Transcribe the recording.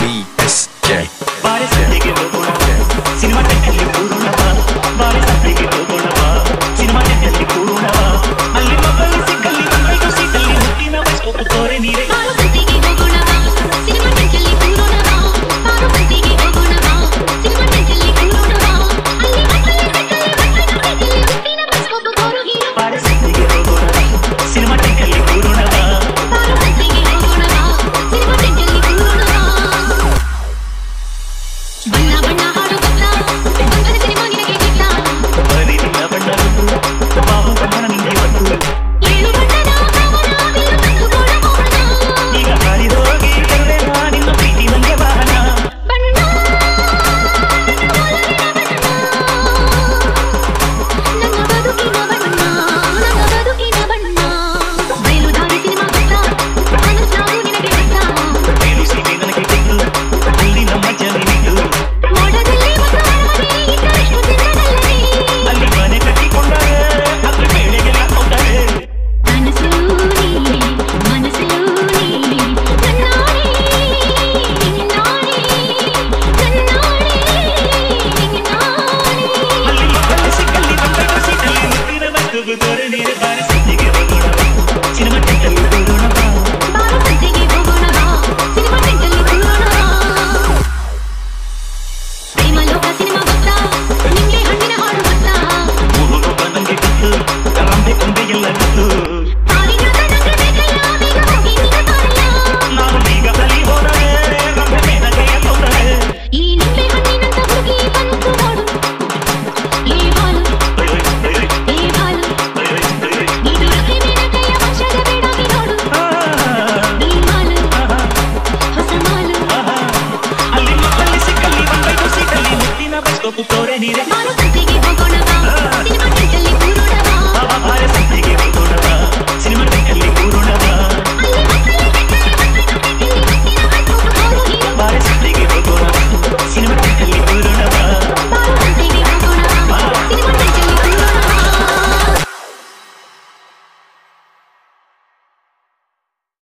me. locutores ni de